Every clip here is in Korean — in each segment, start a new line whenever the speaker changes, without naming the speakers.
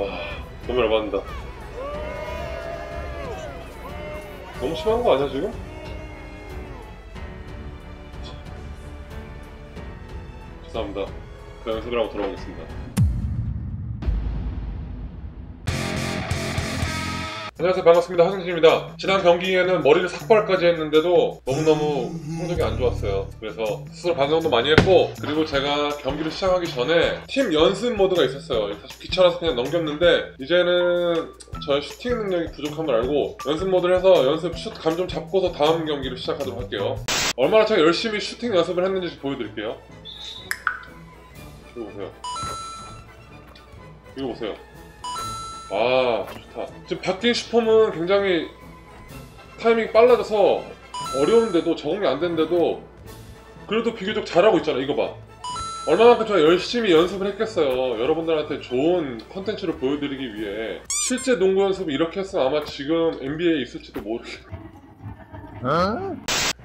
와 너무 열받는다. 너무 심한 거 아니야 지금? 죄송합니다. 그 연습을 하고 돌아오겠습니다 안녕하세요. 반갑습니다. 하승진입니다. 지난 경기에는 머리를 삭발까지 했는데도 너무너무 성적이 안 좋았어요. 그래서 스스로 반성도 많이 했고 그리고 제가 경기를 시작하기 전에 팀 연습 모드가 있었어요. 사실 귀찮아서 그냥 넘겼는데 이제는 저의 슈팅 능력이 부족한 걸 알고 연습 모드를 해서 연습 슛 감 좀 잡고서 다음 경기를 시작하도록 할게요. 얼마나 제가 열심히 슈팅 연습을 했는지 보여드릴게요. 이거 보세요. 이거 보세요 아 좋다. 지금 바뀐 슛 폼은 굉장히 타이밍이 빨라져서 어려운데도 적응이 안 되는데도 그래도 비교적 잘하고 있잖아 이거 봐. 얼마만큼 제가 열심히 연습을 했겠어요. 여러분들한테 좋은 컨텐츠를 보여드리기 위해. 실제 농구 연습을 이렇게 했으면 아마 지금 NBA에 있을지도 모르겠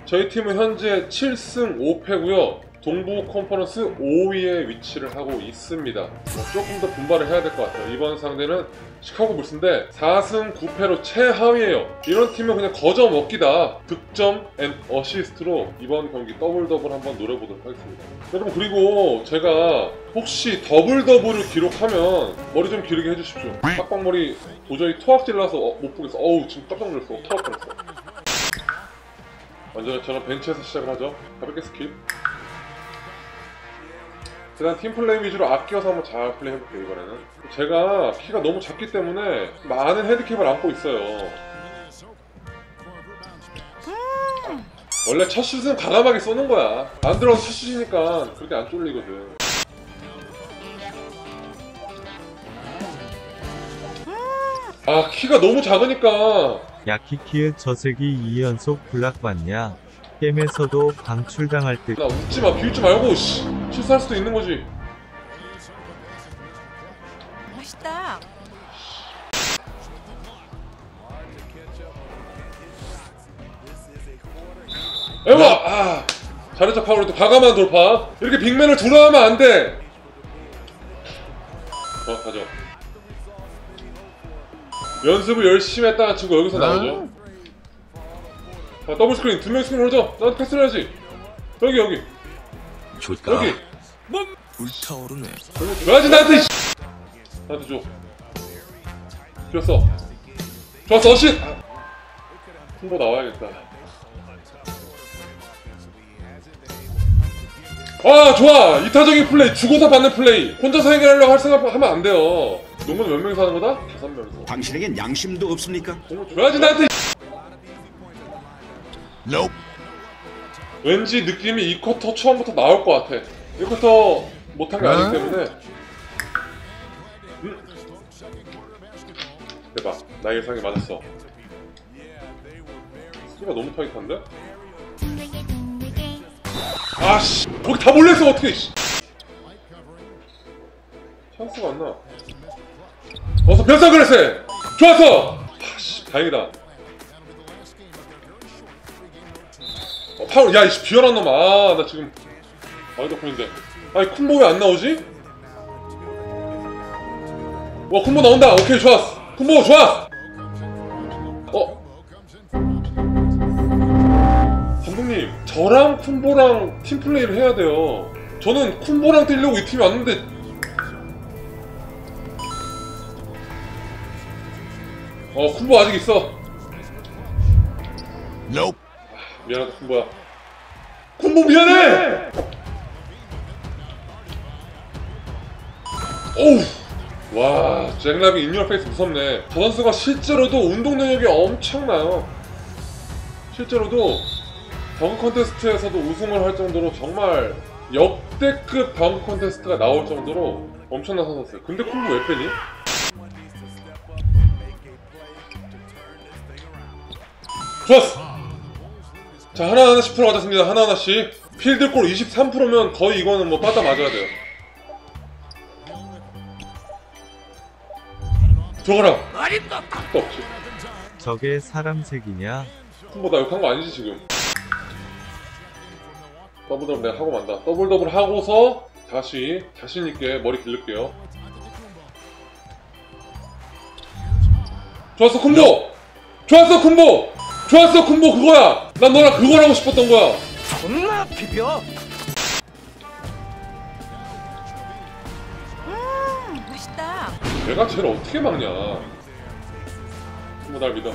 저희 팀은 현재 7승 5패고요 동부 컨퍼런스 5위에 위치를 하고 있습니다. 뭐 조금 더 분발을 해야 될 것 같아요. 이번 상대는 시카고 불스인데 4승 9패로 최하위예요. 이런 팀은 그냥 거저 먹기다. 득점 and 어시스트로 이번 경기 더블 더블 한번 노려보도록 하겠습니다. 여러분 그리고 제가 혹시 더블 더블을 기록하면 머리 좀 기르게 해주십시오. 빡빡머리 도저히 토악질 나서 어, 못 보겠어. 어우 지금 깜짝 놀랐어. 토할 뻔했어. 먼저 저는 벤치에서 시작을 하죠. 가볍게 skip. 일단 팀플레이 위주로 아껴서 한번 잘 플레이 해볼게요 이번에는. 제가 키가 너무 작기 때문에 많은 핸디캡을 안고 있어요. 원래 첫 슛은 과감하게 쏘는 거야. 안 들어서 첫 슛이니까 그렇게 안 쫄리거든. 아 키가 너무 작으니까.
야키키의 저세기 2연속 블락 봤냐? 게임에서도 방출당할 때
나 웃지마 비웃지 말고 씨 실수할 수도 있는 거지.
멋있다.
에바! 아 잘했죠 파울이 또 과감한 돌파. 이렇게 빅맨을 둘러하면 안돼. 정확하죠 연습을 열심히 했다는 친구 여기서 나오죠. 자 더블 스크린 두 명 스크린 홀죠? 나한테 패스를 해야지. 여기 여기
줄까?
여기.
불타오르네.
줘야지? 나한테 씨. 나한테 줘. 줬어. 좋았어 아, 홍보 나와야겠다. 아 좋아. 이타적인 플레이. 죽어서 받는 플레이. 혼자서 해결하려고 할 생각 하면 안 돼요. 농구는 몇 명이서 하는 거다? 다섯 명이서.
당신에겐 양심도 없습니까?
줘야지? 나한테
Nope.
왠지 느낌이 이 쿼터 처음부터 나올 것 같아. 이 쿼터 못한 게 아니기 때문에. 음. 대박. 나 예상이 맞았어. 수가 너무 타이트한데? 아씨 거기 다 몰려있어 어떻게 씨. 찬스가 안 나. 어서 변사 그랬어 좋았어! 아씨 다행이다 어, 파울 야 이씨 비열한 놈아 아, 나 지금 아이 덕분인데. 아니 쿤보 왜 안 나오지? 와 쿤보 나온다. 오케이 좋았어. 쿤보 좋아 어. 감독님 저랑 쿤보랑 팀플레이를 해야 돼요. 저는 쿤보랑 뛰려고 이 팀이 왔는데. 어 쿤보 아직 있어.
Nope.
미안하다. 쿤보야? 쿤보 미안해! 오우! 와 잭 라빈 in your face 무섭네. 저 선수가 실제로도 운동 능력이 엄청나요. 실제로도 덩크 컨테스트에서도 우승을 할 정도로 정말 역대급 덩크 컨테스트가 나올 정도로 엄청난 선수였어요. 근데 쿤보 왜 빼니? 좋았어 자 하나하나씩 풀어가겠습니다. 하나하나씩. 필드골 23%면 거의 이거는 뭐 빠다 맞아야 돼요. 들어가라. 또 없지.
저게 사람 색이냐?
뭐 나 욕한 거 아니지 지금? 더블 더블 내가 하고 만다. 더블 더블 하고서 다시 자신있게 머리 길를게요. 좋았어 쿤보! 좋았어 쿤보! 좋았어 쿤보! 그거야 난 너랑 그걸 하고 싶었던 거야.
존나 비벼.
음, 맛있다.
내가 쟤를 어떻게 막냐? 콤보 날 믿어.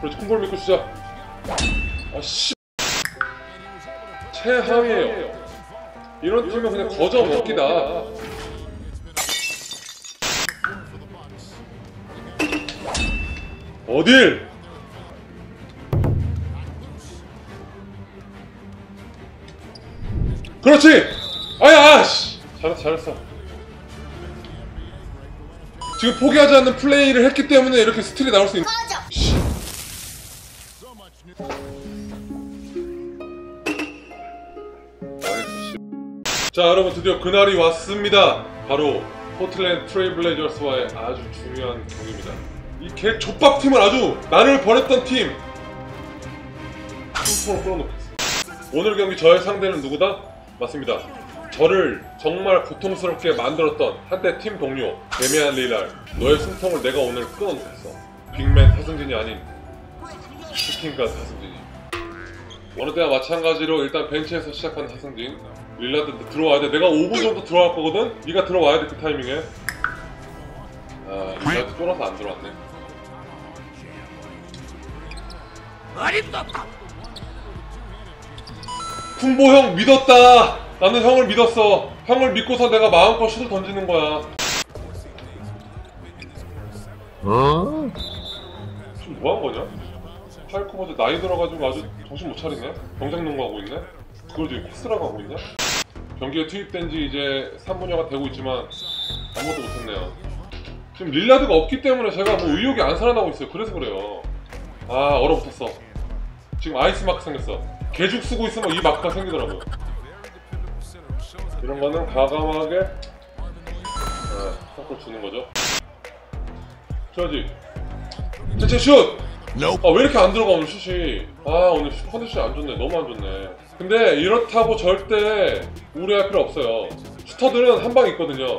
그렇지 콤보를 믿고 시작 아 씨. 최하위에요 이런 팀은 그냥 거저 먹기다. 어딜 그렇지! 아야 씨! 잘했어 잘했어. 지금 포기하지 않는 플레이를 했기 때문에 이렇게 스틸이 나올 수 있는. 자 여러분 드디어 그날이 왔습니다. 바로 포틀랜드 트레이블레이저스와의 아주 중요한 경기입니다. 이 개좆밥 팀을 아주 나를 버렸던 팀. 숨통을 끊어놓겠어 오늘 경기 저의 상대는 누구다? 맞습니다. 저를 정말 고통스럽게 만들었던 한때 팀 동료 데미안 릴라드 너의 숨통을 내가 오늘 끊어놓겠어. 빅맨 하승진이 아닌 슈팅가드 하승진이. 어느 때와 마찬가지로 일단 벤치에서 시작한 하승진. 릴라드 들어와야 돼. 내가 5분 정도 들어갈 거거든? 네가 들어와야 돼 그 타이밍에. 아 릴라드 쫄아서 안 들어왔네 쿤보 형 믿었다. 나는 형을 믿었어. 형을 믿고서 내가 마음껏 슛을 던지는 거야. 어? 지금 뭐한 거냐? 파이코버즈 나이 들어가지고 아주 정신 못 차리네. 병장 농구하고 있네. 그걸 지금 코스라고 하고 있네. 경기에 투입된 지 이제 3분여가 되고 있지만 아무것도 못했네요. 지금 릴라드가 없기 때문에 제가 뭐 의욕이 안 살아나고 있어요. 그래서 그래요. 아 얼어붙었어. 지금 아이스 마크 생겼어. 개죽 쓰고 있으면 이 마크가 생기더라고요. 이런 거는 과감하게 아, 섞어 주는 거죠. 줘야지. 대체 슛! 아왜 이렇게 안 들어가 오늘 슛이? 아 오늘 슛 컨디션이 안 좋네. 너무 안 좋네. 근데 이렇다고 절대 우려할 필요 없어요. 슈터들은 한 방 있거든요.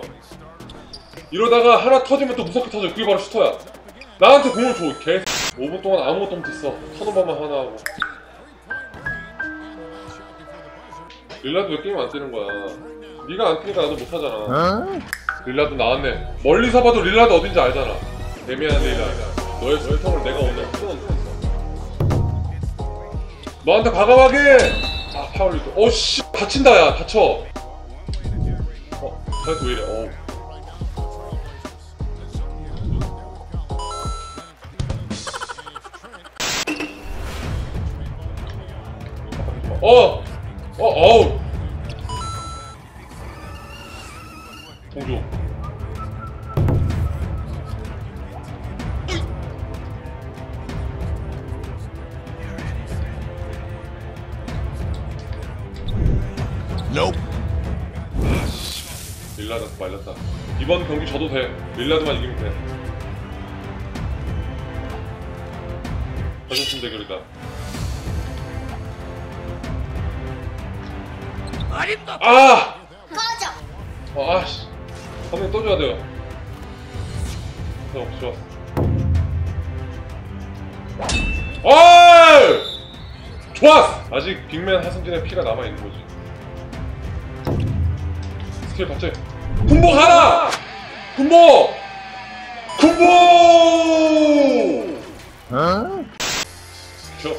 이러다가 하나 터지면 또 무섭게 터져. 그게 바로 슈터야. 나한테 공을 줘. 개. 5분 동안 아무것도 못했어. 턴오버만 하나 하고. 릴라드 왜 게임 안 뛰는 거야? 네가 안 뛰니까 나도 못 하잖아. 릴라드 나왔네. 멀리서 봐도 릴라드 어딘지 알잖아. 데미안 릴라드. 너의 숨통을 내가 오늘 끊어놓겠어. 너한테 과감하게! 아, 파울 유도. 어, 씨! 다친다, 야! 다쳐! 어, 자이트 왜 이래? 어. 어! 어, 어우! 공주.
Nope.
릴라드한테 말렸다. 이번 경기 져도 돼. 릴라드만 이기면 돼. 자존심 대결이다. 아! 꺼져! 어, 아씨. 선생님 또 줘야 돼요. 어, 좋았어. 어! 좋았어! 아직 빅맨 하승진의 피가 남아있는 거지. 스킬 받지? 군보 가라! 군보! 군보! 켜.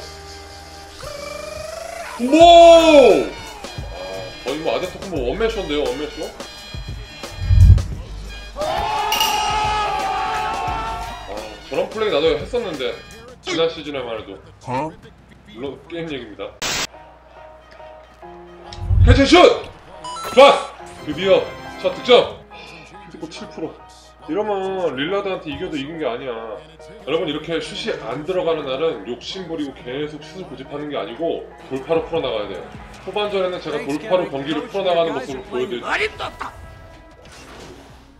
군보! 아, 뭐 아데토 군보 원맨쇼인데요, 원맨쇼? 아, 저런 플레이 나도 했었는데 지난 시즌에만 해도
어?
물론 게임 얘기입니다. 캐치 슛! 좋았어! 드디어 첫 득점! 히트고 7% 이러면 릴라드한테 이겨도 이긴 게 아니야. 여러분 이렇게 슛이 안 들어가는 날은 욕심 부리고 계속 슛을 고집하는 게 아니고 돌파로 풀어나가야 돼요. 후반전에는 제가 돌파로 경기를 풀어나가는 모습을 보여드릴 자,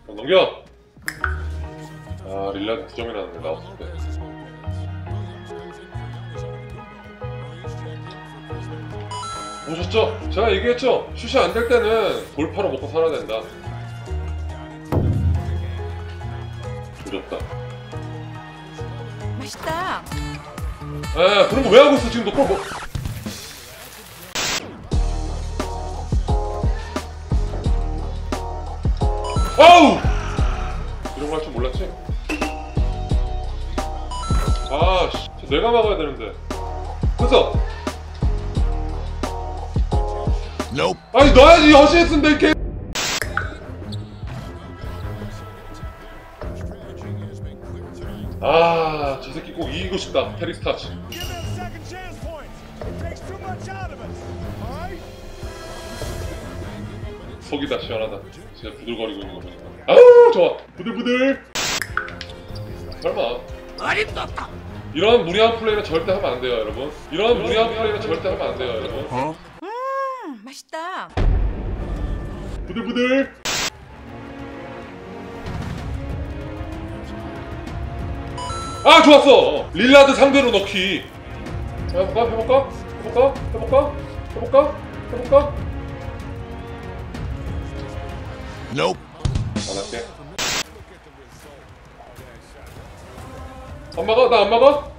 넘겨! 아 릴라드 2점이 나는데 나왔을 때. 보셨죠? 제가 얘기했죠? 슛이 안 될 때는 돌파로 먹고 살아야 된다. 조졌다.
맛있다.
에 그런 거 왜 하고 있어 지금 너 그걸 뭐 아우! 이런 거 할 줄 몰랐지? 아씨. 저 내가 막아야 되는데. 됐어.
Nope.
아니 넣어야지. 어시했는데 이렇게 아저 새끼 꼭 이기고 싶다. 페리스타치 속이 다 시원하다. 진짜 부들거리고 있는 거 보니까. 아우 좋아. 부들부들. 설마. 이런 무리한 플레이는 절대 하면 안 돼요, 여러분. 이런 무리한 플레이는 절대 하면 안 돼요, 여러분.
음, 맛있다.
부들부들. 아 좋았어. 릴라드 상대로 넣기. 해볼까? 해볼까? 해볼까? 해볼까? 해볼까? 해볼까?
Nope.
안 할게. 안 막아? 나 안 막아?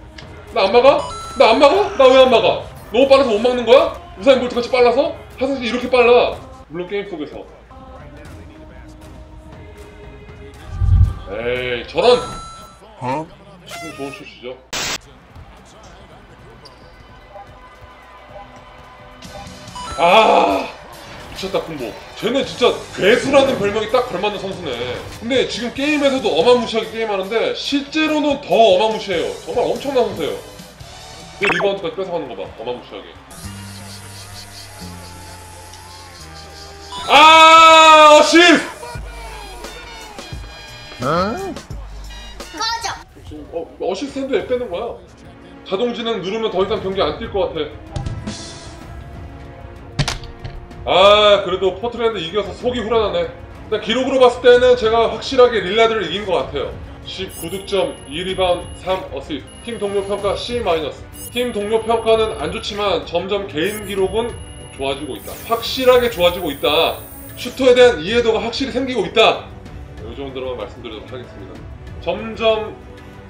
나 안 막아? 나 안 막아? 나 왜 안 막아? 너무 빨라서 못 막는 거야? 우사인 볼트 같이 빨라서? 하상이 이렇게 빨라. 물론 게임 속에서. 에이, 저런!
Huh?
기분 좋은 슛이죠. 아! 미쳤다, 쿤보. 쟤는 진짜 괴수라는 별명이 딱 걸맞는 선수네. 근데 지금 게임에서도 어마무시하게 게임하는데 실제로는 더 어마무시해요. 정말 엄청난 선수예요. 내 리바운드까지 뺏어가는 거 봐. 어마무시하게. 아! 어시스트! 지금 어, 어시스트인데 왜 빼는 거야? 자동진행 누르면 더 이상 경기 안 뛸 것 같아. 아 그래도 포트랜드 이겨서 속이 후련하네. 일단 기록으로 봤을 때는 제가 확실하게 릴라드를 이긴 것 같아요. 19득점, 2리바운드, 3어시스트. 팀 동료 평가 C-. 팀 동료 평가는 안 좋지만 점점 개인 기록은 좋아지고 있다. 확실하게 좋아지고 있다. 슈터에 대한 이해도가 확실히 생기고 있다. 이 정도로만 말씀드리도록 하겠습니다. 점점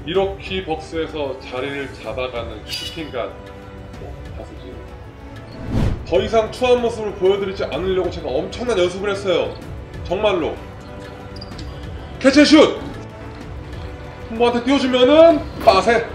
미러키 벅스에서 자리를 잡아가는 슈팅각 뭐, 다스지. 더 이상 추한 모습을 보여드리지 않으려고 제가 엄청난 연습을 했어요. 정말로. 캐치슛! 한번한테 띄워주면은 빠세!